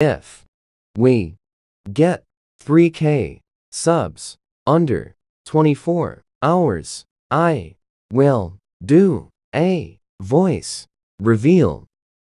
If we get 3k subs under 24 hours, I will do a voice reveal